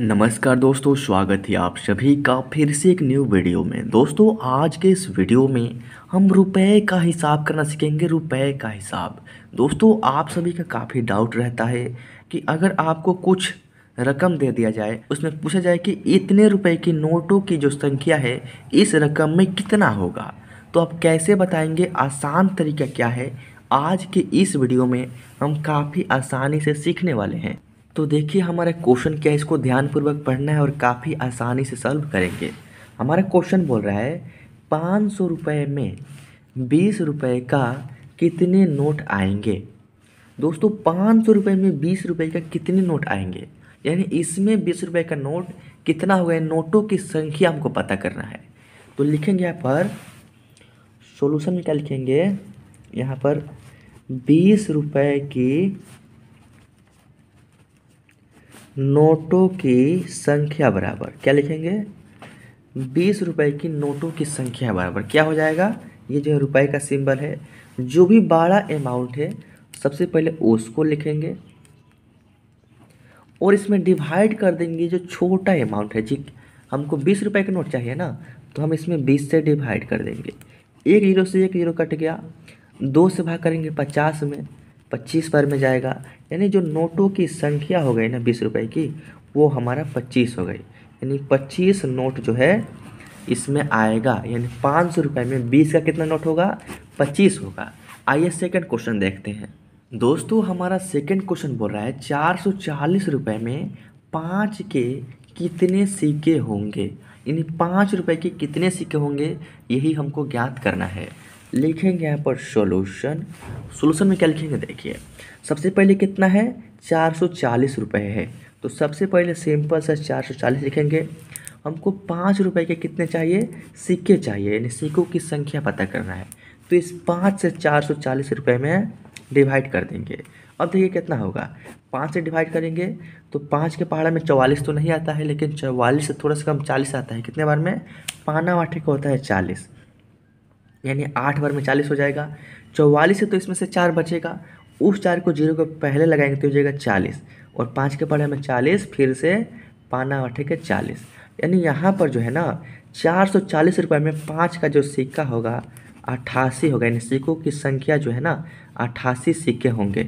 नमस्कार दोस्तों, स्वागत है आप सभी का फिर से एक न्यू वीडियो में। दोस्तों, आज के इस वीडियो में हम रुपए का हिसाब करना सीखेंगे, रुपए का हिसाब। दोस्तों, आप सभी का काफ़ी डाउट रहता है कि अगर आपको कुछ रकम दे दिया जाए, उसमें पूछा जाए कि इतने रुपए की नोटों की जो संख्या है, इस रकम में कितना होगा? तो आप कैसे बताएँगे, आसान तरीका क्या है? आज के इस वीडियो में हम काफ़ी आसानी से सीखने वाले हैं। तो देखिए हमारा क्वेश्चन क्या है? इसको ध्यानपूर्वक पढ़ना है और काफ़ी आसानी से सॉल्व करेंगे। हमारा क्वेश्चन बोल रहा है, पाँच सौ रुपये में बीस रुपये का कितने नोट आएँगे? दोस्तों, पाँच सौ रुपये में बीस रुपये का कितने नोट आएँगे? यानी इसमें बीस रुपये का नोट कितना हुआ है नोटों की संख्या हमको पता करना है। तो लिखेंगे यहाँ पर सॉल्यूशन में क्या लिखेंगे? यहाँ पर बीस रुपये की नोटों की संख्या बराबर। क्या लिखेंगे? बीस रुपए की नोटों की संख्या बराबर। क्या हो जाएगा? ये जो रुपए का सिंबल है। जो भी बड़ा अमाउंट है, सबसे पहले उसको लिखेंगे। और इसमें डिवाइड कर देंगे जो छोटा अमाउंट है। जी, हमको बीस रुपए का नोट चाहिए ना तो हम इसमें बीस से डिवाइड कर देंगे। एक ज़ीरो से एक ज़ीरो कट गया। दो से भाग करेंगे पचास में। पच्चीस पर में जाएगा। यानी जो नोटों की संख्या हो गई ना बीस रुपए की, वो हमारा पच्चीस हो गई। यानी पच्चीस नोट जो है, इसमें आएगा। यानी पाँच सौ रुपये में बीस का कितना नोट होगा? पच्चीस होगा। आइए सेकंड क्वेश्चन देखते हैं। दोस्तों, हमारा सेकंड क्वेश्चन बोल रहा है, चार सौ चालीस रुपये में पाँच के कितने सिक्के होंगे? यानी पाँच रुपये के कितने सिक्के होंगे? यही हमको ज्ञात करना है। लिखेंगे यहाँ पर सॉल्यूशन सॉल्यूशन में क्या लिखेंगे देखिए। सबसे पहले कितना है? चार सौ चालीस रुपये है। तो सबसे पहले सिंपल से चार सौ चालीस लिखेंगे। हमको पाँच रुपये के कितने चाहिए? सिक्के चाहिए, यानी सिक्कों की संख्या पता करना है। तो इस पाँच से चार सौ चालीस रुपये में डिवाइड कर देंगे। अब देखिए कितना होगा। पाँच से डिवाइड करेंगे तो पाँच के पहाड़ा में चवालीस तो नहीं आता है, लेकिन चवालीस से थोड़ा सा कम चालीस आता है। कितने बार में? पाना वाटे का होता है चालीस। यानी आठ बार में चालीस हो जाएगा। चौवालीस से तो इसमें से चार बचेगा। उस चार को ज़ीरो को पहले लगाएँगे तो हो जाएगा चालीस। और पाँच के पढ़े में चालीस, फिर से पाना अठे के चालीस। यानी यहाँ पर जो है ना, चार सौ चालीस रुपये में पाँच का जो सिक्का होगा अट्ठासी होगा। यानी सिक्कों की संख्या जो है ना अट्ठासी सिक्के होंगे।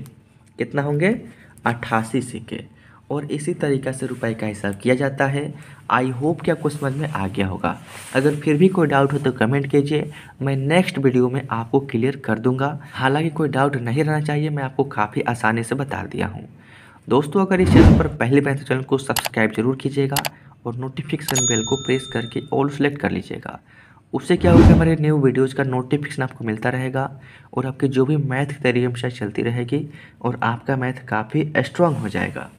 कितना होंगे? अट्ठासी सिक्के। और इसी तरीक़ा से रुपए का हिसाब किया जाता है। आई होप कि आपको समझ में आ गया होगा। अगर फिर भी कोई डाउट हो तो कमेंट कीजिए। मैं नेक्स्ट वीडियो में आपको क्लियर कर दूँगा। हालाँकि कोई डाउट नहीं रहना चाहिए, मैं आपको काफ़ी आसानी से बता दिया हूँ। दोस्तों, अगर इस चैनल पर पहले बार तो चैनल को सब्सक्राइब ज़रूर कीजिएगा और नोटिफिकेशन बेल को प्रेस करके ऑल सेलेक्ट कर लीजिएगा। उससे क्या होगा, हमारे न्यू वीडियोज़ का नोटिफिकेशन आपको मिलता रहेगा और आपकी जो भी मैथ की तरीके चलती रहेगी और आपका मैथ काफ़ी स्ट्रांग हो जाएगा।